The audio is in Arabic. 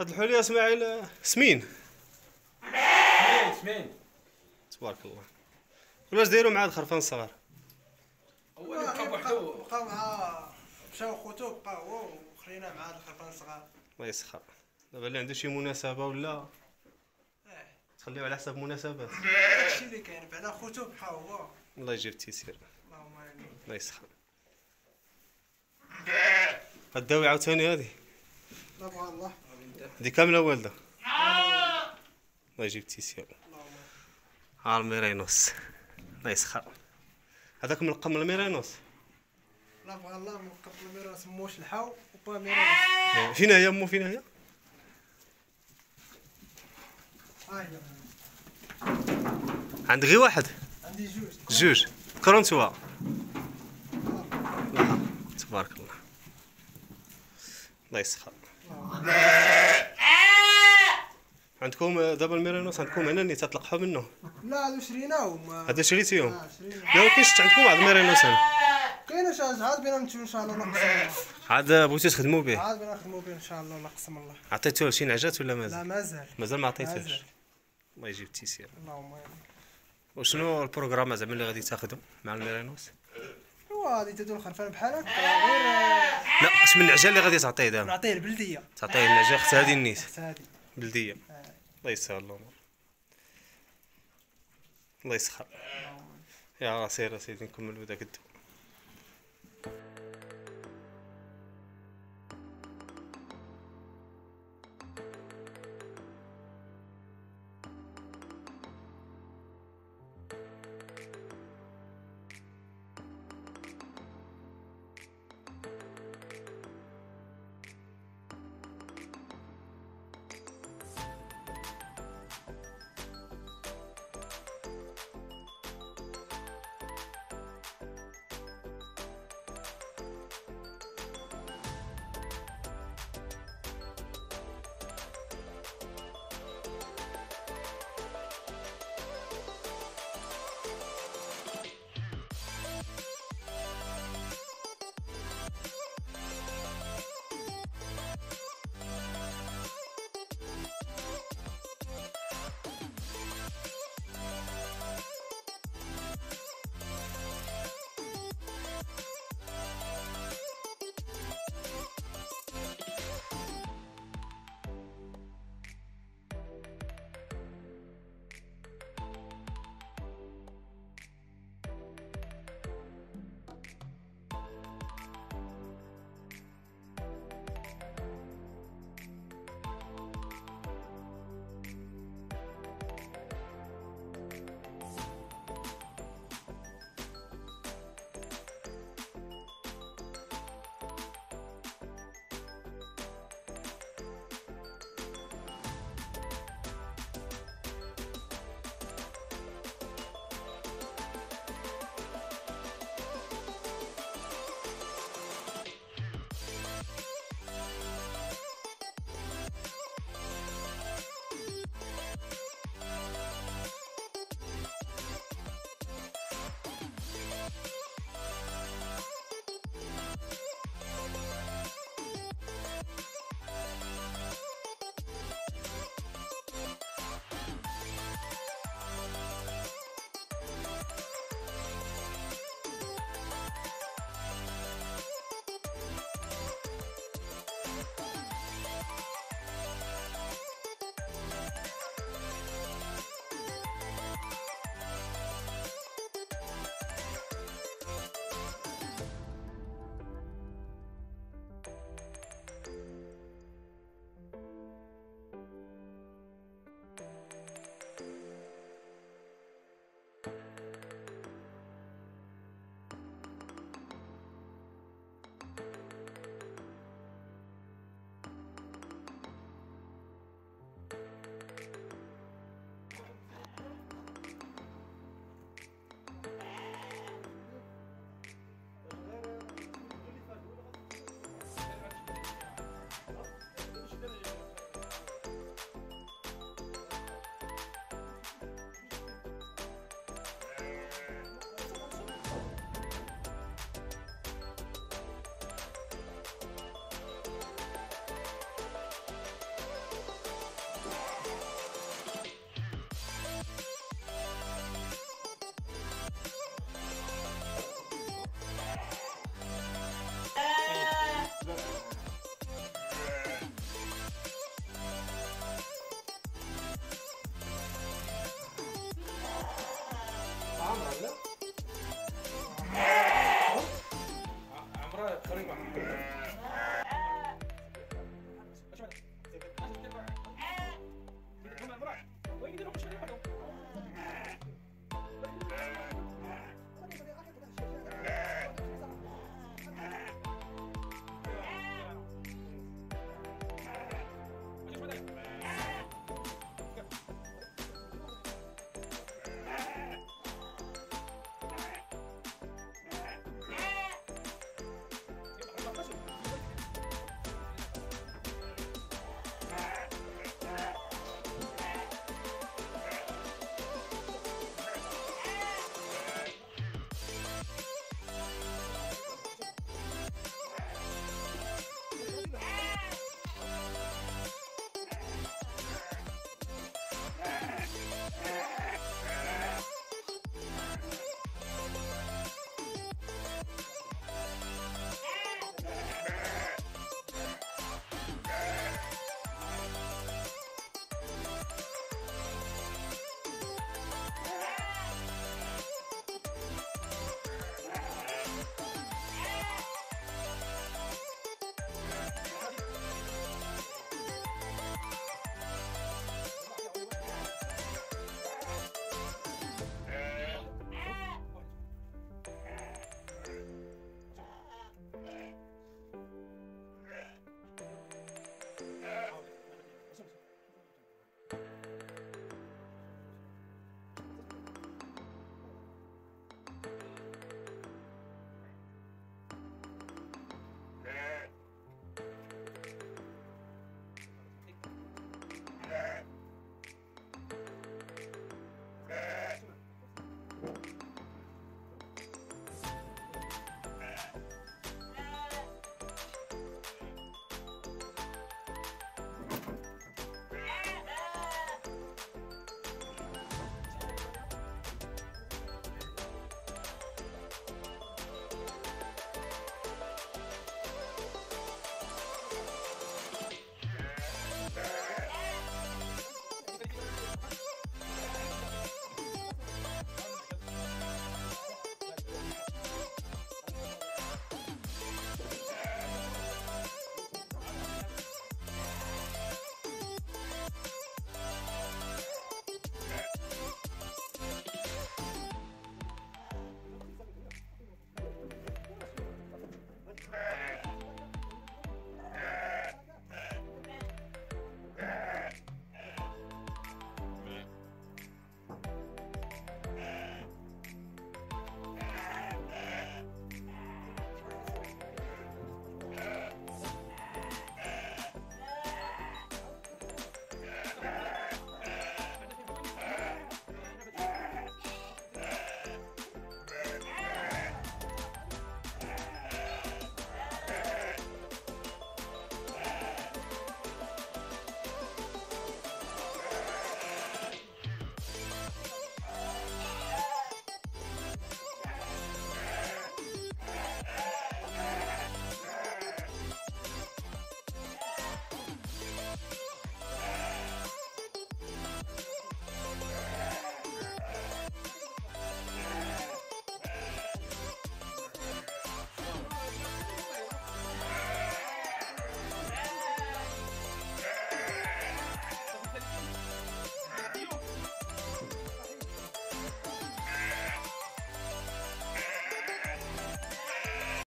هاد الحوليه اسماعيل سمين. سمين سمين. تبارك الله. واش دايروا مع هاد الخرفان الصغار هو اللي بقى بوحدو. بقى مع مشاو خوتو بقى هو وخلينا مع هاد الخرفان الصغار الله يسخر. دابا اللي عنده شي مناسبة ولا؟ آه تخليو على حساب مناسبات. هادشي اللي كاين بعدا خوتو بقى هو. الله يجيب التيسير. اللهم آمين. الله يسخر. غداوي عاوتاني هادي. لا بغى الله. هادي كامله والده الله يجيب التيسير اللهم ها الميرينوس. الله يسخر هذاك من الميرينوس؟ لا بغى الله من قبل ميراس موش الحاو وبا ميراس فين هي امو فين هي عند غير واحد؟ عندي جوج. جوج. كرونتوا تبارك الله. الله يسخر عندكم دابا الميرينوس عندكم هنا اللي تطلقوا منه. لا هادو شريناو ما هذا شريتيهم. لا ولكن شفت عندكم واحد الميرينوس هنا كاين شي حاجة عاد بينا نمشيو إن شاء الله نقسم الله. عاد بغيتو تخدموا به. عاد بينا نخدمو به إن شاء الله ونقسم الله. عطيتوه شي نعجات ولا لا مازال. مازال مازال ما عطيتوش مازال. الله يجيب التيسير اللهم آمين. وشنو ال programme زعما اللي غادي تاخذوا مع الميرينوس ايوا غادي تدو الخرفان بحال هكا. غير لا اش من النعجه اللي غادي تعطيه دابا؟ نعطيه البلدية. تعطيه النعجه خص هذه النيت حتى هادي. بلدية. آه. الله يسهل الأمور الله يسخر. يا سير سيدي نكملوا داك الدو